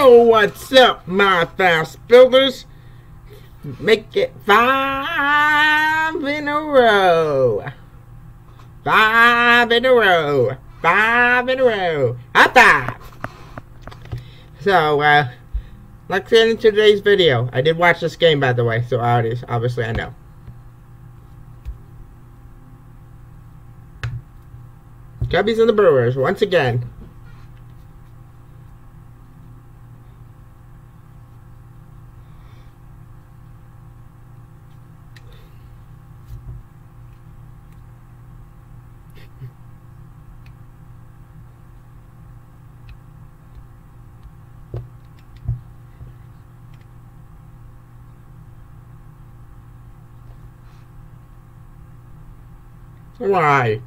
what's up, my fast builders? Make it five in a row. Five in a row. Five in a row. High five. So, uh, let's get into today's video. I did watch this game, by the way, so I already, obviously I know. Cubbies and the Brewers, once again. Why?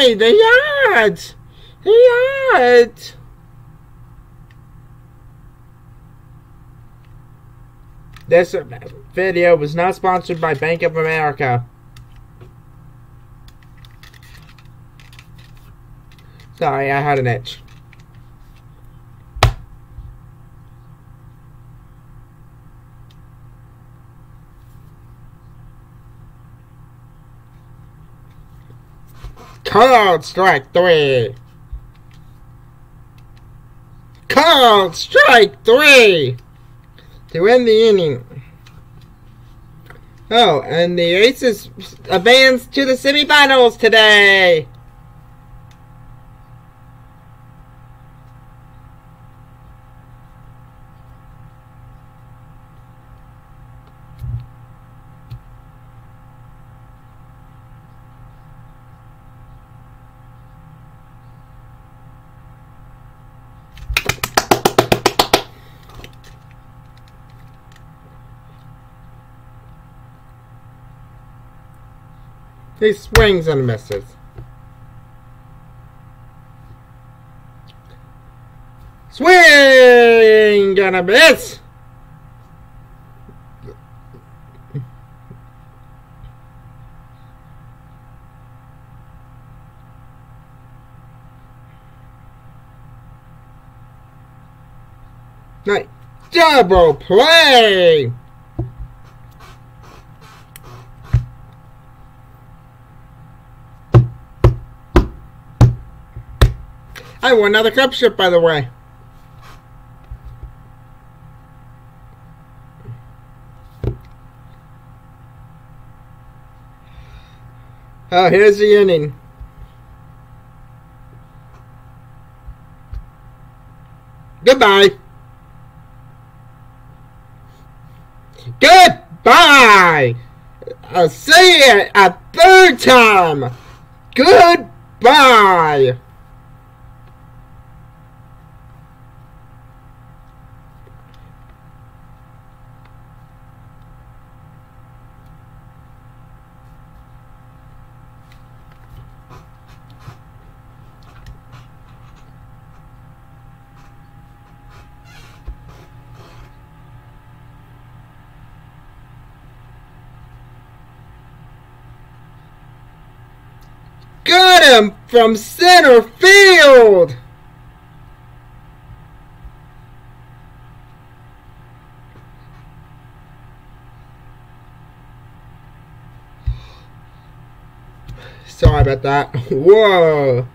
The yards! The yards! This video was not sponsored by Bank of America. Sorry, I had an itch. Called strike three. Called strike three to end the inning. Oh, and the Aces advance to the semifinals today. He swings and misses. Swing and a miss. Nice double play. I won another cup ship, by the way. Oh, here's the inning. Goodbye. Goodbye. I'll say it a third time. Goodbye. Him from center field! Sorry about that. Whoa!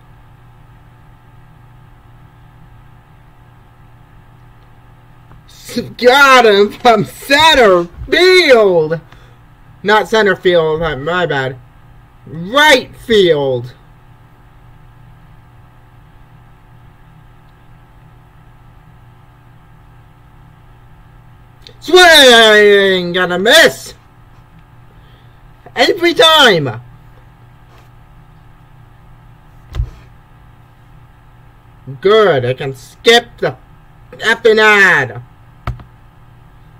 Got him from center field! Not center field, my bad. Right field. Swing! Gonna miss! Every time! Good, I can skip the effing ad.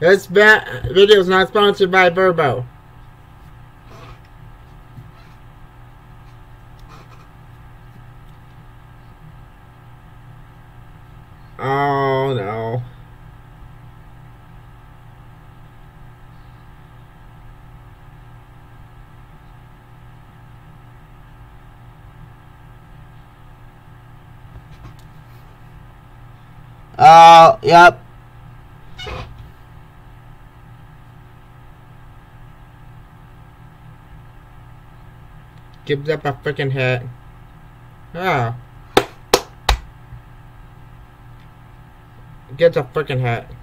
This video is not sponsored by Verbo. Oh Uh, oh, yep. Gives up a freaking hit. Oh. Gets a freaking hit.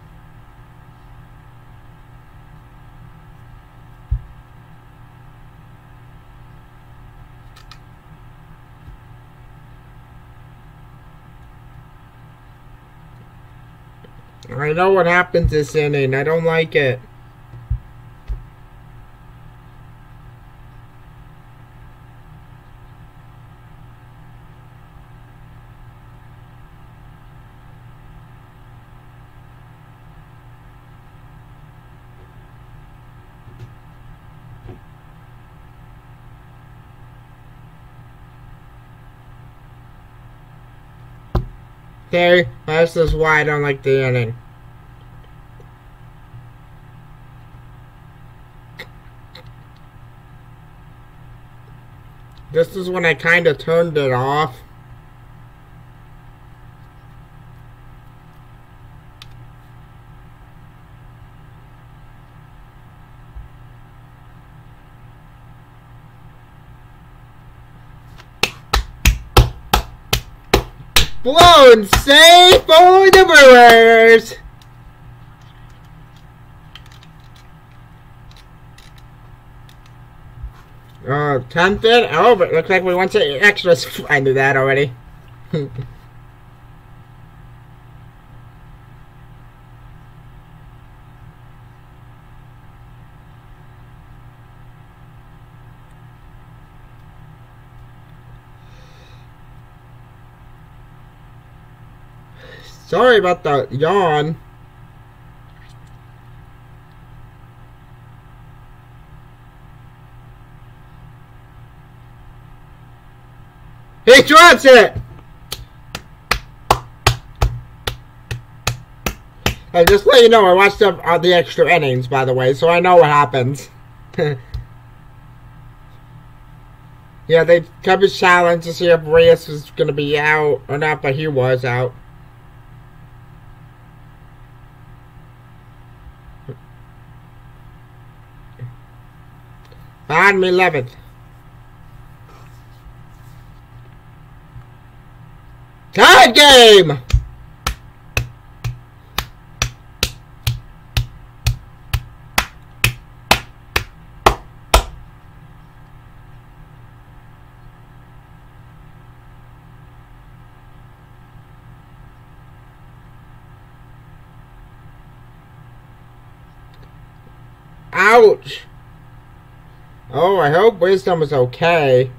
I know what happens this inning. I don't like it. Okay, this is why I don't like the inning. This is when I kind of turned it off. Blown safe for the Brewers. Uh, 10th in? Oh, but looks like we went to extras. I knew that already. Sorry about the yawn. He drops it! Just let you know, I watched the, uh, the extra innings, by the way, so I know what happens. yeah, they Cubbies challenge to see if Reyes was going to be out or not, but he was out. Bottom 11th. Tied game! Ouch! Oh, I hope Wisdom is okay.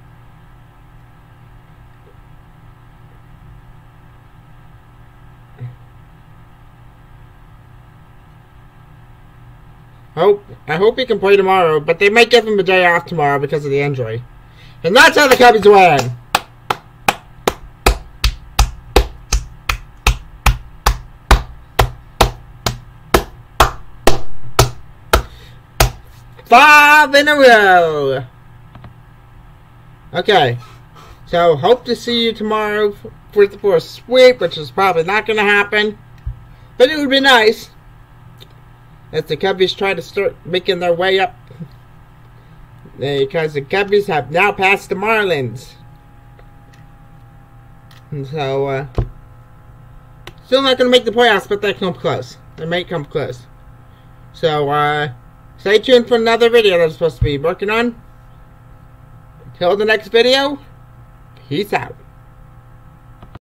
Hope I hope he can play tomorrow, but they might give him a day off tomorrow because of the injury. And that's how the Cubbies win. Five in a row. Okay. So, hope to see you tomorrow for, for a sweep, which is probably not going to happen. But it would be nice. As the Cubbies try to start making their way up. Because the Cubbies have now passed the Marlins. And so, uh, still not going to make the playoffs, but they come close. They may come close. So, uh, Stay tuned for another video that I'm supposed to be working on. Until the next video, peace out.